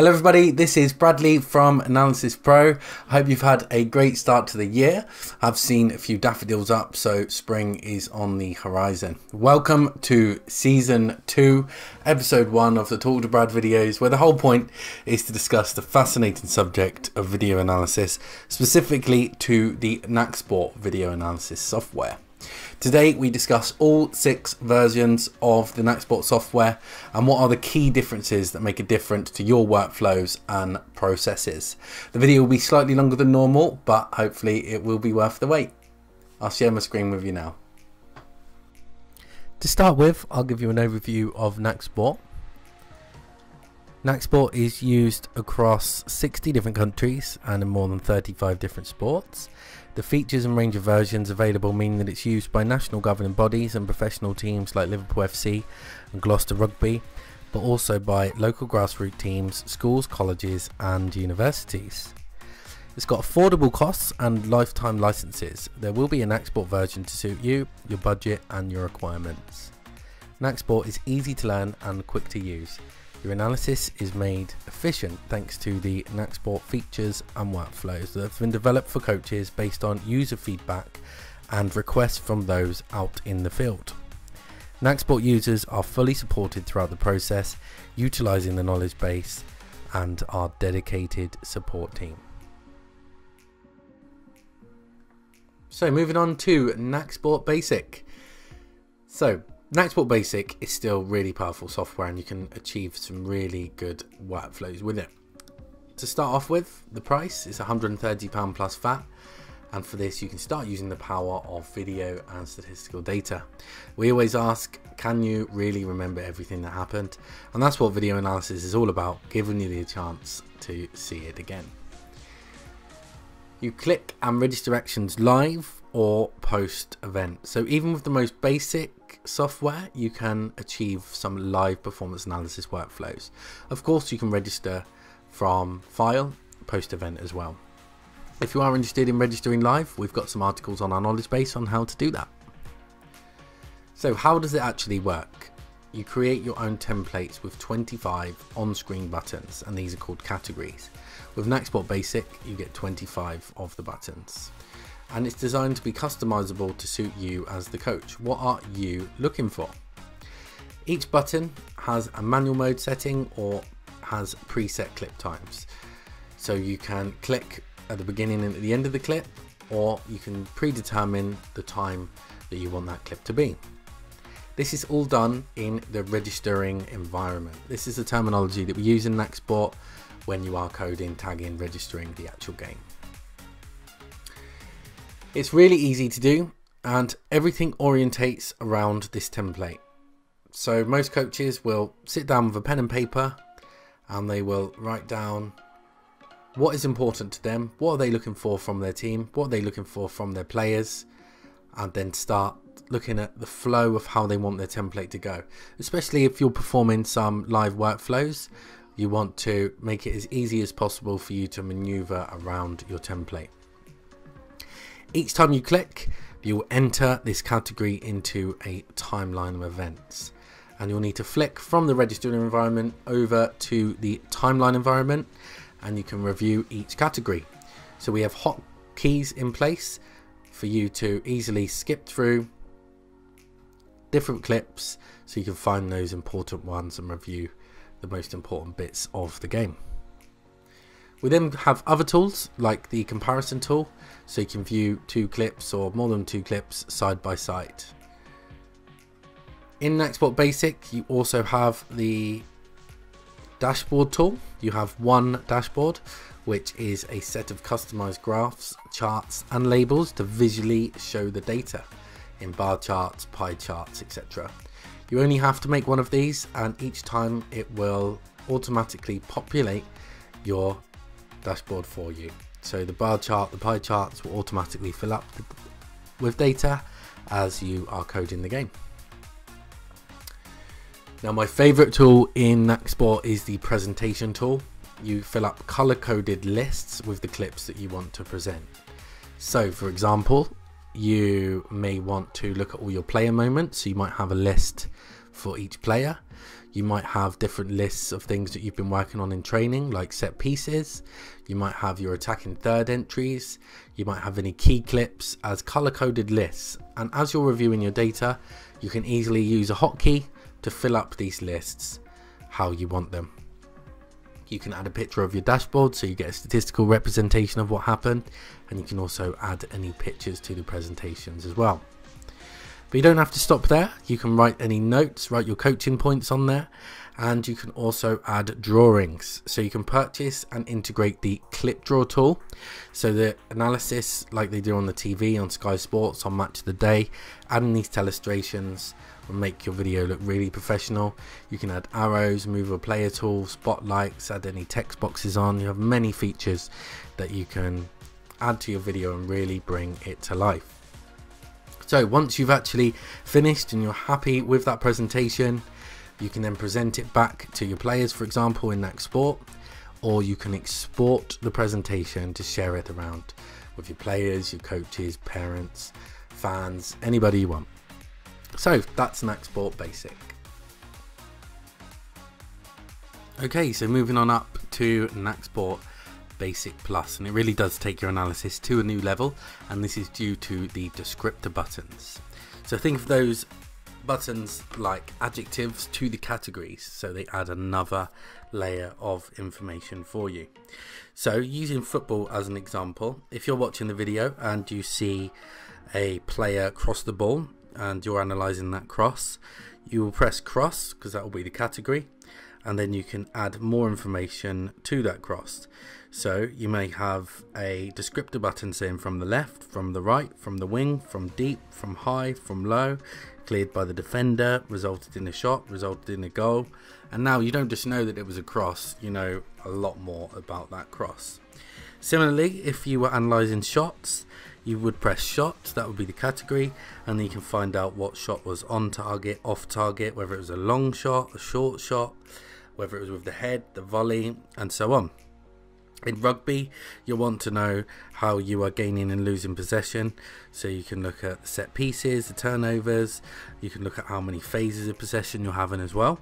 Hello everybody, this is Bradley from Analysis Pro. I hope you've had a great start to the year. I've seen a few daffodils up, so spring is on the horizon. Welcome to Season 2, Episode 1 of the Talk to Brad videos, where the whole point is to discuss the fascinating subject of video analysis, specifically to the Nacsport video analysis software. Today we discuss all six versions of the Nacsport software and what are the key differences that make a difference to your workflows and processes. The video will be slightly longer than normal, but hopefully it will be worth the wait. I'll share my screen with you now. To start with, I'll give you an overview of Nacsport. Nacsport is used across 60 different countries and in more than 35 different sports. The features and range of versions available mean that it's used by national governing bodies and professional teams like Liverpool FC and Gloucester Rugby, but also by local grassroots teams, schools, colleges, and universities. It's got affordable costs and lifetime licenses. There will be a Nacsport version to suit you, your budget, and your requirements. Nacsport is easy to learn and quick to use. Your analysis is made efficient thanks to the Nacsport features and workflows that have been developed for coaches based on user feedback and requests from those out in the field. Nacsport users are fully supported throughout the process, utilizing the knowledge base and our dedicated support team. So moving on to Nacsport Basic. So Nacsport Basic is still really powerful software and you can achieve some really good workflows with it. To start off with, the price is £130 plus VAT and for this you can start using the power of video and statistical data. We always ask, can you really remember everything that happened? And that's what video analysis is all about, giving you the chance to see it again. You click and register actions live or post event. So even with the most basic software, you can achieve some live performance analysis workflows. Of course, you can register from file, post event as well. If you are interested in registering live, we've got some articles on our knowledge base on how to do that. So how does it actually work? You create your own templates with 25 on-screen buttons and these are called categories. With Nacsport Basic, you get 25 of the buttons and it's designed to be customizable to suit you as the coach. What are you looking for? Each button has a manual mode setting or has preset clip times. So you can click at the beginning and at the end of the clip or you can predetermine the time that you want that clip to be. This is all done in the registering environment. This is the terminology that we use in Nacsport when you are coding, tagging, registering the actual game. It's really easy to do and everything orientates around this template. So most coaches will sit down with a pen and paper and they will write down what is important to them, what are they looking for from their team, what are they looking for from their players, and then start looking at the flow of how they want their template to go. Especially if you're performing some live workflows, you want to make it as easy as possible for you to maneuver around your template. Each time you click, you'll enter this category into a timeline of events. And you'll need to flick from the registered environment over to the timeline environment and you can review each category. So we have hotkeys in place for you to easily skip through different clips so you can find those important ones and review the most important bits of the game. We then have other tools like the comparison tool so you can view two clips or more than two clips side by side. In Nacsport Basic you also have the dashboard tool. You have one dashboard which is a set of customized graphs, charts and labels to visually show the data in bar charts, pie charts, etc. You only have to make one of these and each time it will automatically populate your dashboard for you. So the bar chart, the pie charts will automatically fill up with data as you are coding the game. Now my favorite tool in Nacsport is the presentation tool. You fill up color coded lists with the clips that you want to present. So for example, you may want to look at all your player moments. So you might have a list for each player. You might have different lists of things that you've been working on in training, like set pieces. You might have your attacking third entries. You might have any key clips as color coded lists. And as you're reviewing your data, you can easily use a hotkey to fill up these lists how you want them. You can add a picture of your dashboard so you get a statistical representation of what happened and you can also add any pictures to the presentations as well. But you don't have to stop there. You can write any notes, write your coaching points on there, and you can also add drawings. So you can purchase and integrate the KlipDraw tool. So the analysis, like they do on the TV, on Sky Sports, on Match of the Day, adding these telestrations will make your video look really professional. You can add arrows, move a player tool, spotlights, add any text boxes on. You have many features that you can add to your video and really bring it to life. So once you've actually finished and you're happy with that presentation, you can then present it back to your players, for example, in Nacsport, or you can export the presentation to share it around with your players, your coaches, parents, fans, anybody you want. So that's Nacsport Basic. Okay, so moving on up to Nacsport Basic Plus, and it really does take your analysis to a new level, and this is due to the descriptor buttons. So think of those buttons like adjectives to the categories, so they add another layer of information for you. So using football as an example, if you're watching the video and you see a player cross the ball and you're analysing that cross, you will press cross because that will be the category and then you can add more information to that cross. So you may have a descriptor button saying from the left, from the right, from the wing, from deep, from high, from low, cleared by the defender, resulted in a shot, resulted in a goal. And now you don't just know that it was a cross, you know a lot more about that cross. Similarly, if you were analysing shots, you would press shot, that would be the category, and then you can find out what shot was on target, off target, whether it was a long shot, a short shot, whether it was with the head, the volley, and so on. In rugby, you'll want to know how you are gaining and losing possession. So you can look at the set pieces, the turnovers, you can look at how many phases of possession you're having as well.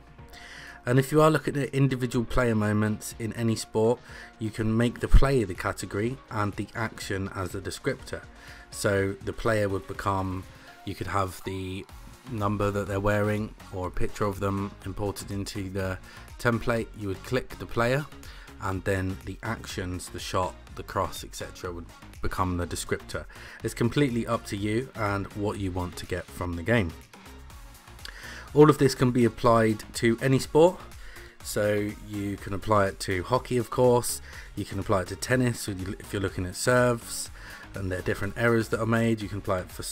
And if you are looking at individual player moments in any sport, you can make the player the category and the action as the descriptor. So the player would become, you could have the number that they're wearing or a picture of them imported into the template. You would click the player and then the actions, the shot, the cross, etc. would become the descriptor. It's completely up to you and what you want to get from the game. All of this can be applied to any sport. So you can apply it to hockey, of course. You can apply it to tennis if you're looking at serves and there are different errors that are made. You can apply it for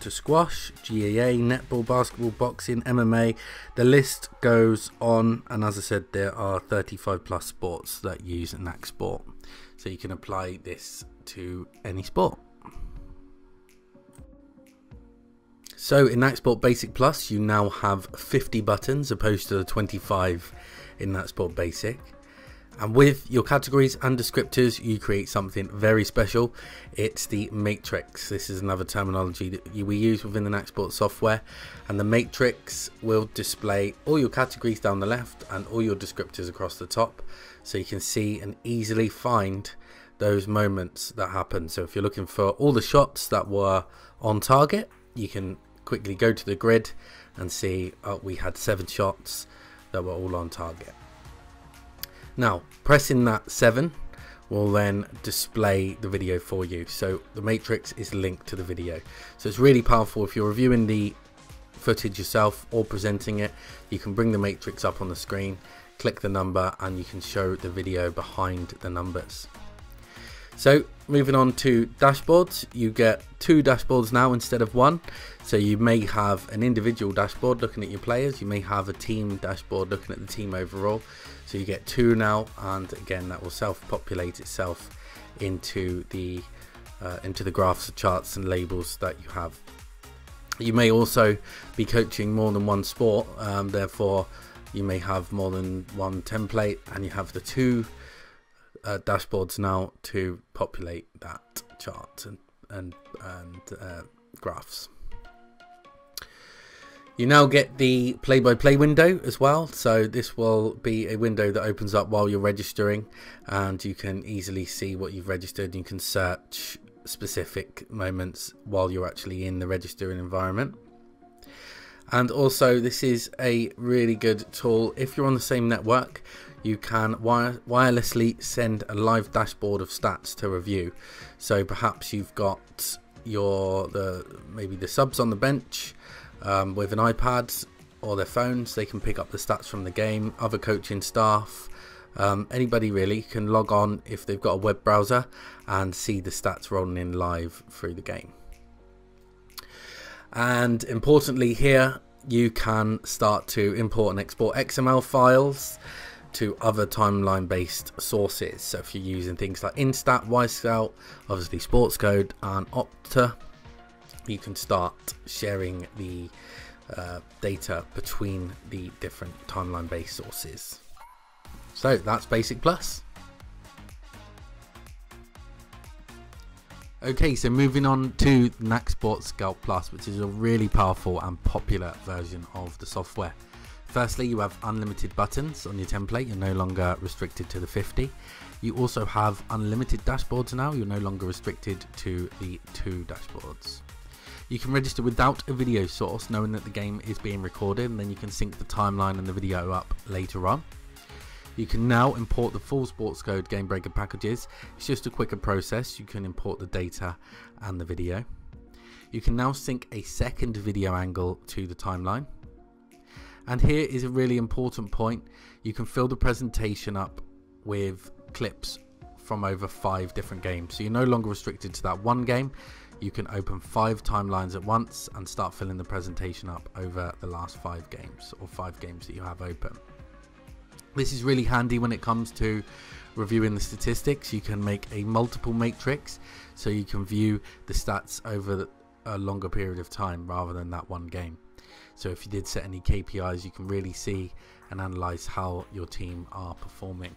to squash, GAA, netball, basketball, boxing, MMA. The list goes on, and as I said, there are 35 plus sports that use Nacsport. So you can apply this to any sport. So in Nacsport Basic Plus, you now have 50 buttons opposed to the 25 in Nacsport Basic. And with your categories and descriptors, you create something very special. It's the matrix. This is another terminology that we use within the Nacsport software. And the matrix will display all your categories down the left and all your descriptors across the top. So you can see and easily find those moments that happen. So if you're looking for all the shots that were on target, you can quickly go to the grid and see oh, we had seven shots that were all on target. Now, pressing that 7 will then display the video for you. So the matrix is linked to the video. So it's really powerful if you're reviewing the footage yourself or presenting it. You can bring the matrix up on the screen, click the number and you can show the video behind the numbers. So moving on to dashboards, you get two dashboards now instead of one. So you may have an individual dashboard looking at your players, you may have a team dashboard looking at the team overall. So you get two now, and again that will self-populate itself into the uh, into the graphs, charts, and labels that you have. You may also be coaching more than one sport, um, therefore you may have more than one template, and you have the two uh, dashboards now to populate that chart and and, and uh, graphs. You now get the play-by-play window as well. So this will be a window that opens up while you're registering and you can easily see what you've registered. You can search specific moments while you're actually in the registering environment. And also this is a really good tool. If you're on the same network, you can wire wirelessly send a live dashboard of stats to review. So perhaps you've got your the maybe the subs on the bench um, with an iPad or their phones. They can pick up the stats from the game. Other coaching staff, um, anybody really can log on if they've got a web browser and see the stats rolling in live through the game. And importantly here, you can start to import and export XML files to other timeline based sources. So if you're using things like Instat, Wyscout, obviously Sportscode and Opta, you can start sharing the uh, data between the different timeline based sources. So that's Basic Plus. Okay, so moving on to Sports Scout Plus, which is a really powerful and popular version of the software. Firstly, you have unlimited buttons on your template, you're no longer restricted to the 50. You also have unlimited dashboards now, you're no longer restricted to the two dashboards. You can register without a video source, knowing that the game is being recorded, and then you can sync the timeline and the video up later on. You can now import the full Sportscode Gamebreaker packages. It's just a quicker process. You can import the data and the video. You can now sync a second video angle to the timeline. And here is a really important point. You can fill the presentation up with clips from over five different games. So you're no longer restricted to that one game. You can open five timelines at once and start filling the presentation up over the last five games or five games that you have open. This is really handy when it comes to reviewing the statistics. You can make a multiple matrix so you can view the stats over a longer period of time rather than that one game. So if you did set any KPIs, you can really see and analyze how your team are performing.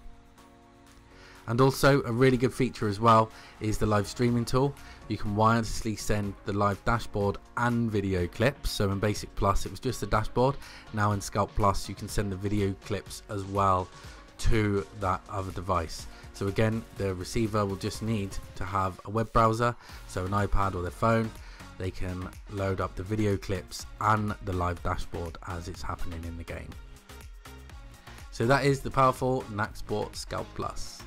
And also a really good feature as well is the live streaming tool. You can wirelessly send the live dashboard and video clips. So in Basic Plus it was just the dashboard. Now in Scout Plus you can send the video clips as well to that other device. So again the receiver will just need to have a web browser, so an iPad or their phone. They can load up the video clips and the live dashboard as it's happening in the game. So that is the powerful Nacsport Scout Plus.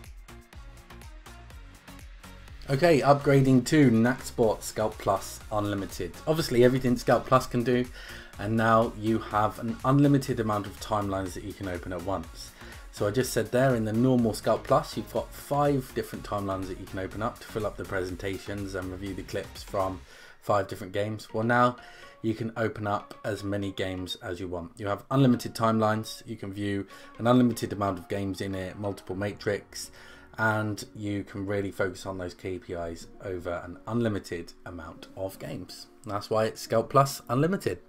Okay, upgrading to Nacsport Scout Plus Unlimited. Obviously everything Scout Plus can do and now you have an unlimited amount of timelines that you can open at once. So I just said there in the normal Scout Plus you've got five different timelines that you can open up to fill up the presentations and review the clips from five different games. Well now you can open up as many games as you want. You have unlimited timelines, you can view an unlimited amount of games in it, multiple matrix, and you can really focus on those KPIs over an unlimited amount of games. That's why it's Scout Plus Unlimited.